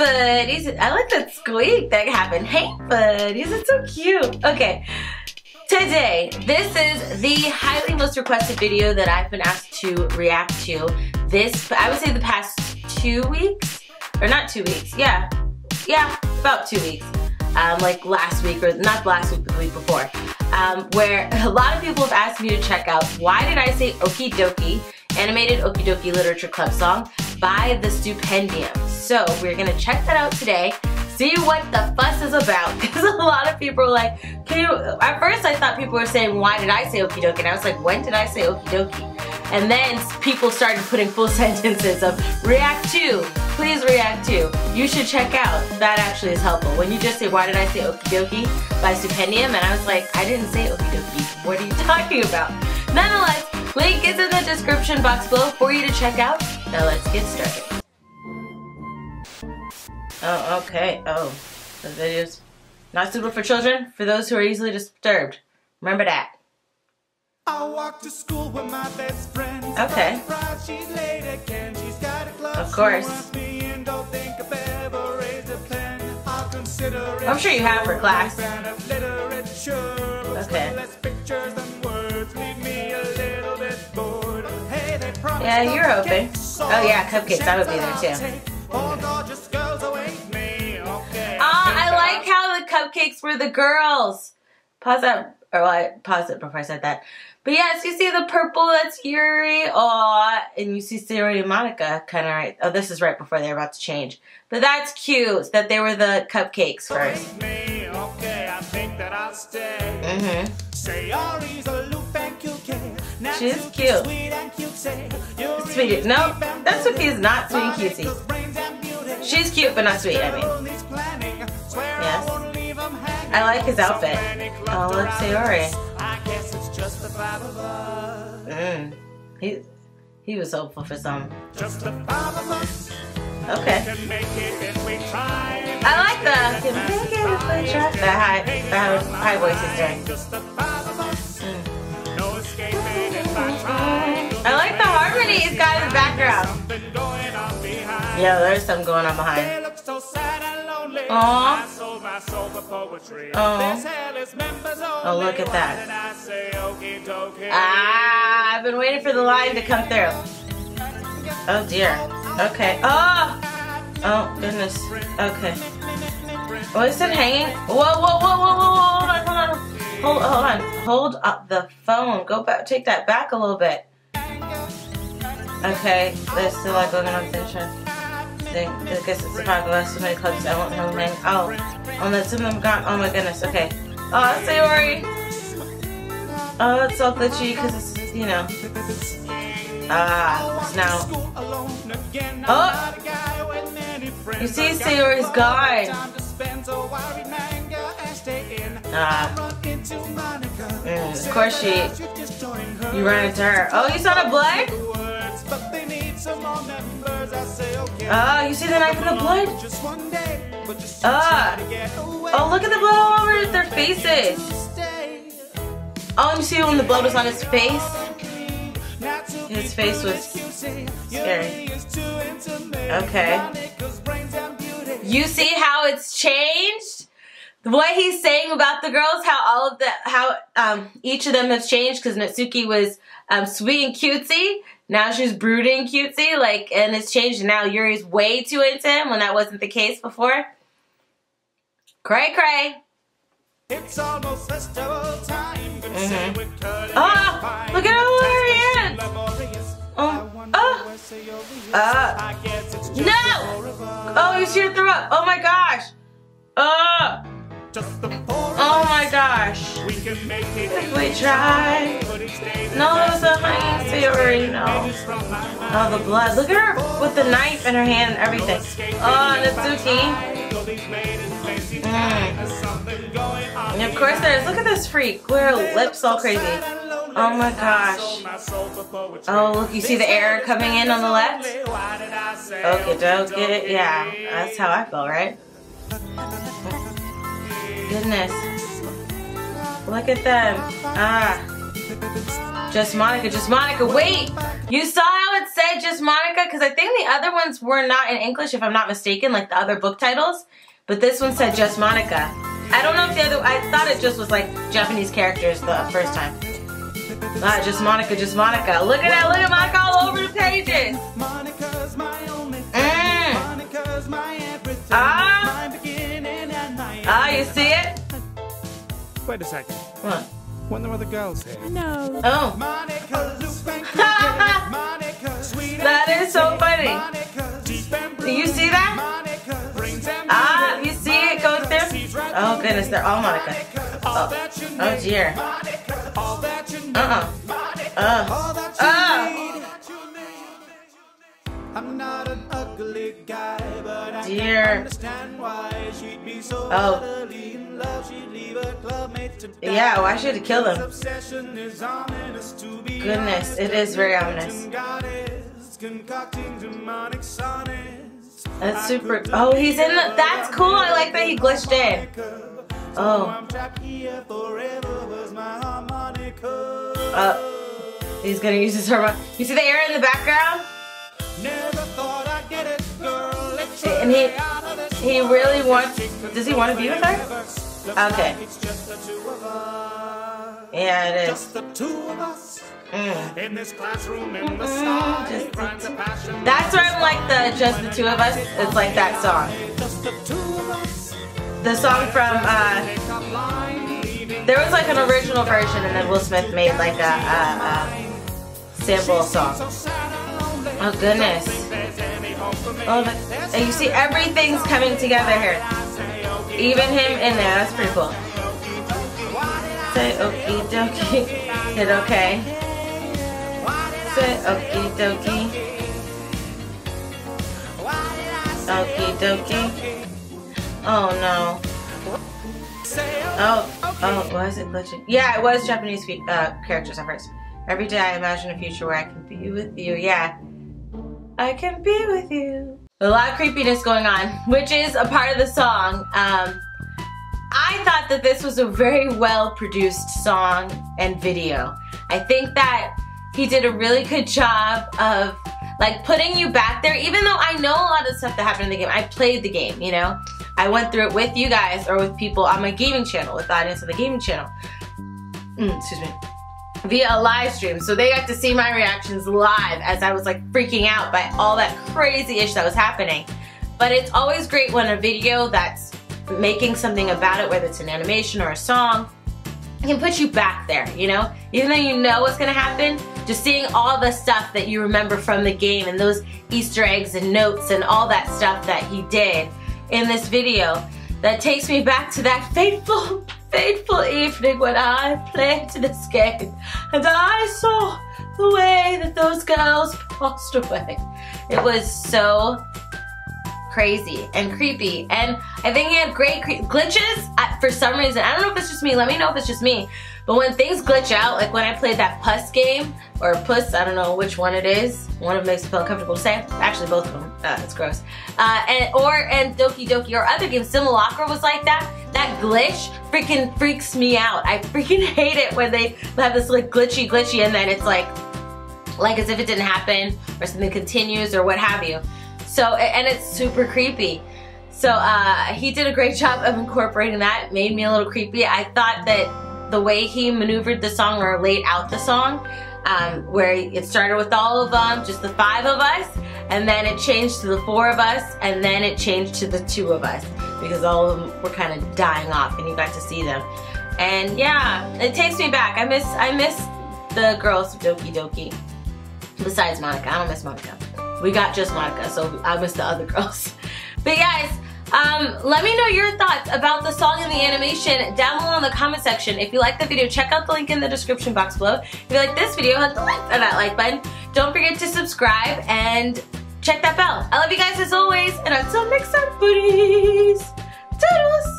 buddies. I like that squeak that happened. Hey buddies, it's so cute. Okay, today, this is the highly most requested video that I've been asked to react to. This, I would say the past two weeks, or not two weeks, yeah, yeah, about two weeks. Um, like last week, or not last week, but the week before, um, where a lot of people have asked me to check out Why Did I Say Okie Dokie, animated Doki Doki Literature Club song by The Stupendium. So we're gonna check that out today, see what the fuss is about, because a lot of people are like, can you, at first I thought people were saying, why did I say Okie Dokie? And I was like, when did I say Okie Dokie? And then people started putting full sentences of react to, please react to. You should check out. That actually is helpful. When you just say, why did I say Okie Dokie by Stupendium? And I was like, I didn't say Okie Dokie. What are you talking about? Nonetheless, link is in the description box below for you to check out. Now let's get started. Oh, okay. Oh, the video's not suitable for children, for those who are easily disturbed. Remember that. I walk to school with my best friend. Okay. Of course. I'm sure you have for class. Okay. Yeah, you're hoping. Oh yeah, cupcakes. I would be there too. Ah, I like how the cupcakes were the girls. Pause that, or well, I paused it before I said that. But yes, you see the purple, that's Yuri. Oh, and you see Sayori and Monika kind of right. Oh, this is right before they're about to change. But that's cute that they were the cupcakes first. okay. i think that i'll stay. Mm-hmm. She's cute. Sweet. No, Natsuki is not sweet and cutesy. She's cute, but not sweet, I mean. Yes. I like his outfit. Oh, look, Sayori. Mm. He, he was hopeful for some. Okay. I like the can make it if we try. The high, the high, high voice is doing. Yeah, there's something going on behind. Aww. Oh. Oh, look at that. Ah, I've been waiting for the line to come through. Oh dear. Okay. Oh! Oh, goodness. Okay. Oh, is it hanging? Whoa, whoa, whoa, whoa, whoa, hold on, hold on. Hold, hold on. Hold up the phone. Go back, take that back a little bit. Okay, there's still like going on tension. I guess it's the fact that so many clubs I won't know name. Oh, oh, that's some of gone. Oh my goodness. Okay. Oh, Sayori. Oh, it's all glitchy because it's you know. Ah, now. Oh, you see, Sayori's gone. Ah. Mm, of course she. You run into her. Oh, you saw the blood? Oh, you see the knife in the blood? Ah. Oh, look at the blood all over their faces. Oh, you see when the blood was on his face? His face was scary. Okay. You see how it's changed? What he's saying about the girls, how all of the, how um, each of them have changed because Natsuki was um, sweet and cutesy. Now she's brooding cutesy, like, and it's changed. Now Yuri's way too into him when that wasn't the case before. Cray cray. It's almost festival time. Mm -hmm. Oh, look at how her hand. Oh, oh. Uh, no. Oh, he's here to throw up. Oh my gosh. Oh. Oh my gosh. we can make If we try. No, there's a hanging theory. No. Oh, the blood. Look at her with the knife in her hand and everything. Oh, Natsuki. Mm. And of course there's, look at this freak. With her lips all crazy. Oh my gosh. Oh, look, you see the air coming in on the left? Okay, don't get it? Yeah, that's how I feel, right? Goodness. Look at them. Ah. Just Monika, just Monika. Wait, you saw how it said just Monika? Because I think the other ones were not in English, if I'm not mistaken, like the other book titles. But this one said just Monika. I don't know if the other, I thought it just was like Japanese characters the first time. Ah, just Monika, just Monika. Look at that, look at Monika all over the pages. Monika's my only Mm. Ah. Ah, you see it? Wait a second. What? When there were the girls here. No. Oh. that is so funny. Do you see that? Ah, you see it go through? Oh goodness, they're all Monika. Oh, oh dear. Uh-uh. Uh. Uh. I'm not an ugly guy, but I Dear. can't understand why she'd be so Oh. utterly in love. She'd leave her clubmate to die. Yeah, why should have kill be Goodness, it is very ominous. That's super. Oh, he's in the. That's cool. I like that he glitched in. Oh. Harmonica. Uh, he's gonna use his harmon. You see the air in the background? It. And he, he really wants. Does he want to be with her? Okay. It's just the two of us. Yeah, it is. Just the two of us. Mm. In this classroom in the sky, just the crimes of passion. That's where I'm like the just the two of us. It's like that song. Just the two of us. The song from uh, Take a blind, leaving there was like an original version, and then Will Smith made like a, a, a sample song. so sad and lonely. Oh goodness. There's any hope for me. Oh, the, and you see everything's coming together here. Even him in there. That's pretty cool. Say okie dokie. Hit okay. Say okie dokie. Okie dokie. Oh no. Oh, oh, was it glitching? Yeah, it was Japanese uh, characters at first. Every day I imagine a future where I can be with you. Yeah. I can be with you. A lot of creepiness going on, which is a part of the song. Um, I thought that this was a very well produced song and video. I think that he did a really good job of like putting you back there, even though I know a lot of stuff that happened in the game. I played the game, you know? I went through it with you guys or with people on my gaming channel, with the audience on the gaming channel. Mm, excuse me via a live stream. So they got to see my reactions live as I was like freaking out by all that crazy ish that was happening. But it's always great when a video that's making something about it, whether it's an animation or a song, can put you back there, you know? Even though you know what's gonna happen, just seeing all the stuff that you remember from the game and those Easter eggs and notes and all that stuff that he did in this video, that takes me back to that fateful fateful evening when I played this game and I saw the way that those girls passed away. It was so crazy and creepy and I think he had great glitches at, for some reason. I don't know if it's just me, let me know if it's just me. But when things glitch out, like when I played that Puss game, or Puss, I don't know which one it is. One of them makes me feel uncomfortable to say. Actually, both of them. Uh, it's gross. Uh, and or and Doki Doki or other games, Simulacra was like that. That glitch freaking freaks me out. I freaking hate it when they have this like glitchy glitchy and then it's like like as if it didn't happen or something continues or what have you. So and it's super creepy. So uh, he did a great job of incorporating that. Made me a little creepy. I thought that the way he maneuvered the song or laid out the song, um, where it started with all of them, just the five of us, and then it changed to the four of us, and then it changed to the two of us because all of them were kind of dying off, and you got to see them. And yeah, it takes me back. I miss I miss the girls Doki Doki. Besides Monika, I don't miss Monika. We got just Monika, so I miss the other girls. But guys, um, let me know your thoughts about the song and the animation down below in the comment section. If you like the video, check out the link in the description box below. If you like this video, hit the like on that like button. Don't forget to subscribe and check that bell. I love you guys as always, and until next time, buddies. Toodles!